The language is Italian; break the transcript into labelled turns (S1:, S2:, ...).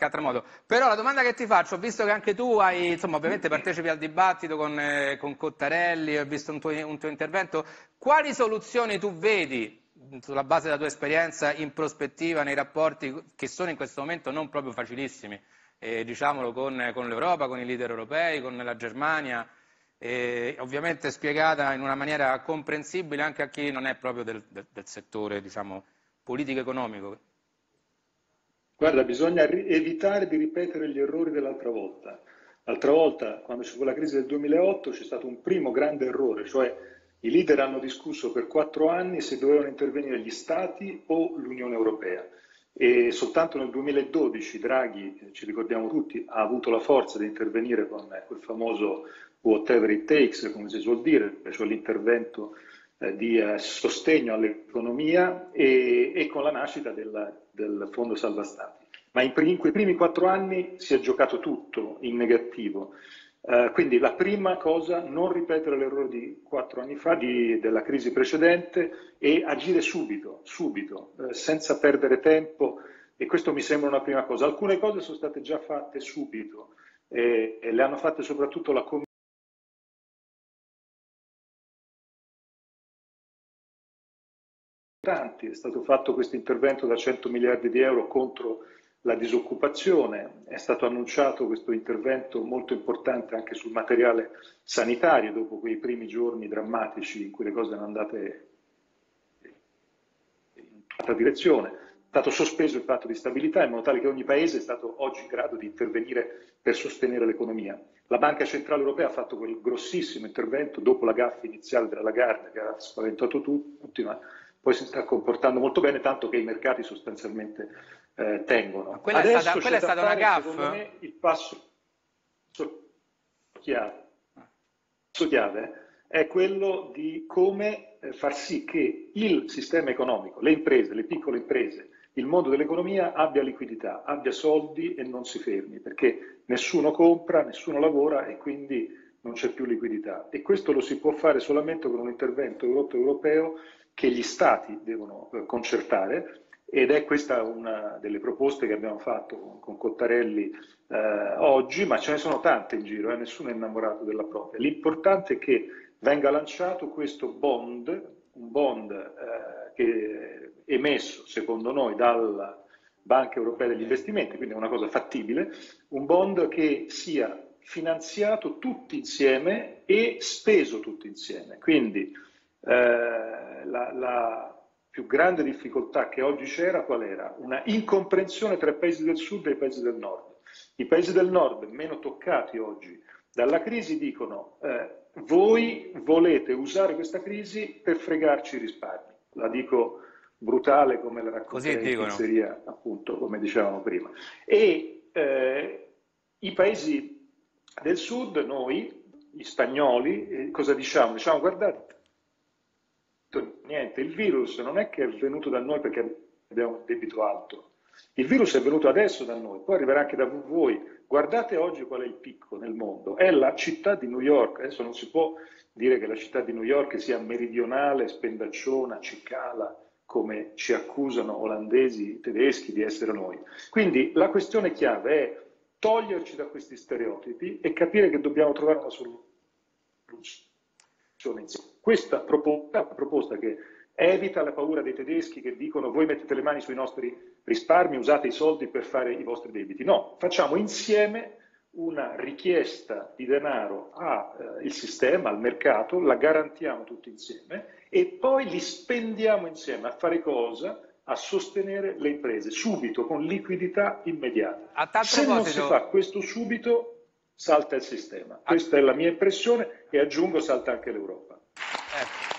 S1: qualche altro modo. Però la domanda che ti faccio, visto che anche tu hai, insomma, ovviamente partecipi al dibattito con, eh, con Cottarelli, ho visto un tuo, un tuo intervento, quali soluzioni tu vedi sulla base della tua esperienza in prospettiva nei rapporti che sono in questo momento non proprio facilissimi, eh, diciamolo con, con l'Europa, con i leader europei, con la Germania, eh, ovviamente spiegata in una maniera comprensibile anche a chi non è proprio del, del, del settore diciamo, politico-economico.
S2: Guarda, bisogna evitare di ripetere gli errori dell'altra volta. L'altra volta, quando ci fu la crisi del 2008, c'è stato un primo grande errore, cioè i leader hanno discusso per quattro anni se dovevano intervenire gli Stati o l'Unione Europea e soltanto nel 2012 Draghi, ci ricordiamo tutti, ha avuto la forza di intervenire con quel famoso whatever it takes, come si suol dire, cioè l'intervento eh, di eh, sostegno all'economia e, e, con la nascita del, del Fondo Salva Stati. Ma in, in, quei primi quattro anni si è giocato tutto in negativo. Uh, quindi la prima cosa, non ripetere l'errore di quattro anni fa, di, della crisi precedente e agire subito, subito, uh, senza perdere tempo e questo mi sembra una prima cosa. Alcune cose sono state già fatte subito e, e le hanno fatte soprattutto la Commissione. È stato fatto questo intervento da 100 miliardi di euro contro la disoccupazione, è stato annunciato questo intervento molto importante anche sul materiale sanitario dopo quei primi giorni drammatici in cui le cose erano andate in un'altra direzione. È stato sospeso il patto di stabilità in modo tale che ogni paese è stato oggi in grado di intervenire per sostenere l'economia. La Banca Centrale Europea ha fatto quel grossissimo intervento dopo la gaffa iniziale della Lagarde che ha spaventato tutti, ma poi si sta comportando molto bene, tanto che i mercati sostanzialmente eh, tengono.
S1: Ma quella Adesso è stata, quella è stata fare, una gaffa?
S2: Me, il passo chiave, passo chiave è quello di come eh, far sì che il sistema economico, le imprese, le piccole imprese, il mondo dell'economia abbia liquidità, abbia soldi e non si fermi, perché nessuno compra, nessuno lavora e quindi non c'è più liquidità. E questo lo si può fare solamente con un intervento europeo che gli Stati devono eh, concertare ed è questa una delle proposte che abbiamo fatto con, Cottarelli eh, oggi, ma ce ne sono tante in giro, eh, nessuno è innamorato della propria. L'importante è che venga lanciato questo bond, un bond eh, che è emesso secondo noi dalla Banca Europea degli Investimenti, quindi è una cosa fattibile, un bond che sia finanziato tutti insieme e speso tutti insieme. Quindi eh, la, la più grande difficoltà che oggi c'era qual era? Una incomprensione tra i paesi del sud e i paesi del nord. I paesi del nord, meno toccati oggi dalla crisi, dicono eh, voi volete usare questa crisi per fregarci i risparmi. La dico brutale come la racconterei in pizzeria, appunto, come dicevamo prima. E eh, i paesi del sud, noi, gli spagnoli, eh, cosa diciamo? Diciamo guardate, niente, il virus non è che è venuto da noi perché abbiamo un debito alto, il virus è venuto adesso da noi, poi arriverà anche da voi. Guardate oggi qual è il picco nel mondo, è la città di New York, adesso non si può dire che la città di New York sia meridionale, spendacciona, cicala, come ci accusano olandesi, tedeschi di essere noi. Quindi la questione chiave è toglierci da questi stereotipi e capire che dobbiamo trovare una soluzione questa proposta, proposta che evita la paura dei tedeschi che dicono voi mettete le mani sui nostri risparmi, usate i soldi per fare i vostri debiti. No, facciamo insieme una richiesta di denaro al eh, sistema, al mercato, la garantiamo tutti insieme e poi li spendiamo insieme a fare cosa? A sostenere le imprese subito, con liquidità immediata. Se non si fa questo subito, salta il sistema. Questa è la mia impressione e aggiungo salta anche l'Europa.
S1: Ecco.